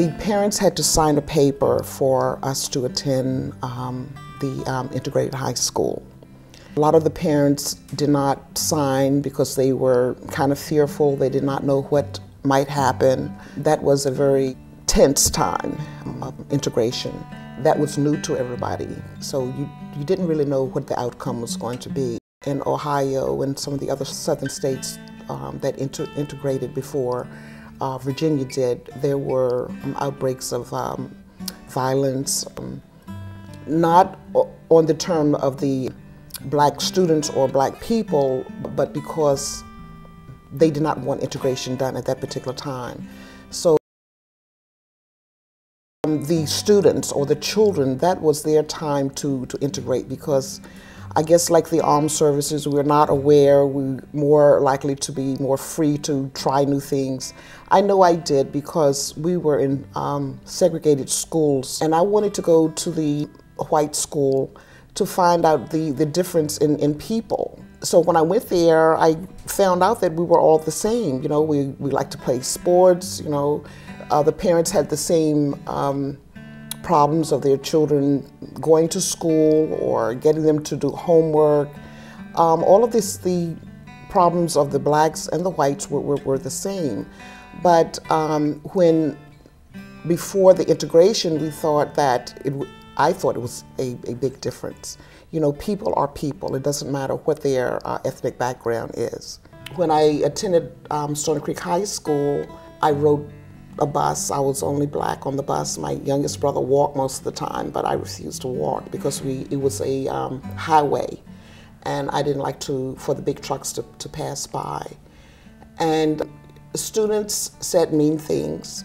The parents had to sign a paper for us to attend um, the um, integrated high school. A lot of the parents did not sign because they were kind of fearful. They did not know what might happen. That was a very tense time of integration. That was new to everybody. So you, you didn't really know what the outcome was going to be. In Ohio and some of the other southern states um, that inter integrated before uh, Virginia did, there were um, outbreaks of um, violence, um, not on the term of the black students or black people, but because they did not want integration done at that particular time. So um, the students or the children, that was their time to, to integrate because I guess like the armed services, we're not aware, we're more likely to be more free to try new things. I know I did because we were in um, segregated schools and I wanted to go to the white school to find out the, the difference in, in people. So when I went there, I found out that we were all the same. You know, we, we like to play sports, you know, uh, the parents had the same um, problems of their children going to school or getting them to do homework. Um, all of this, the problems of the blacks and the whites were, were, were the same. But um, when, before the integration, we thought that it I thought it was a, a big difference. You know, people are people. It doesn't matter what their uh, ethnic background is. When I attended um, Stony Creek High School, I rode a bus. I was only black on the bus. My youngest brother walked most of the time, but I refused to walk because we it was a um, highway, and I didn't like to for the big trucks to, to pass by. And students said mean things.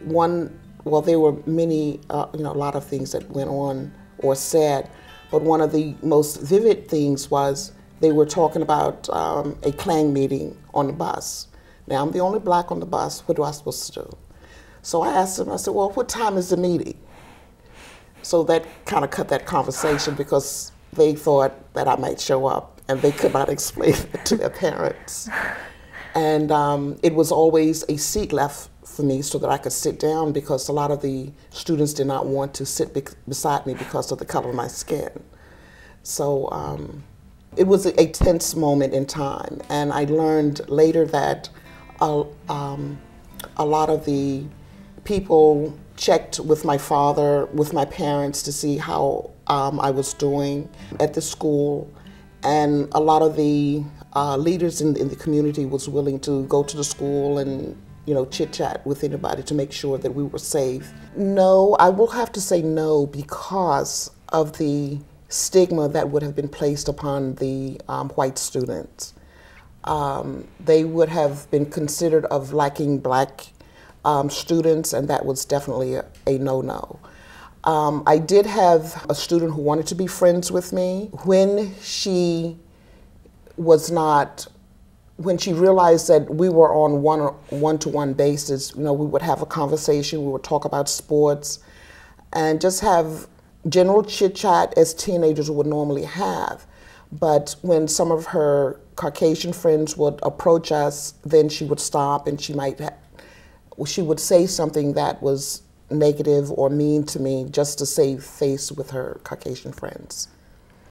One well, there were many, uh, you know, a lot of things that went on or said, but one of the most vivid things was they were talking about um, a Klan meeting on the bus. Now, I'm the only black on the bus. What do I supposed to do? So I asked them, I said, well, what time is the meeting? So that kind of cut that conversation because they thought that I might show up and they could not explain it to their parents. And um, it was always a seat left for me so that I could sit down because a lot of the students did not want to sit be beside me because of the color of my skin. So um, it was a, a, tense moment in time. And I learned later that a, um, a lot of the people checked with my father, with my parents to see how um, I was doing at the school. And a lot of the uh, leaders in, in the community was willing to go to the school and you know, chit chat with anybody to make sure that we were safe. No, I will have to say no because of the stigma that would have been placed upon the um, white students. Um, they would have been considered of lacking black um, students, and that was definitely a, a no-no. Um, I did have a student who wanted to be friends with me. When she was not when she realized that we were on one one to one basis, you know, we would have a conversation, we would talk about sports, and just have general chit chat as teenagers would normally have. But when some of her Caucasian friends would approach us, then she would stop and she might she would say something that was negative or mean to me just to save face with her Caucasian friends.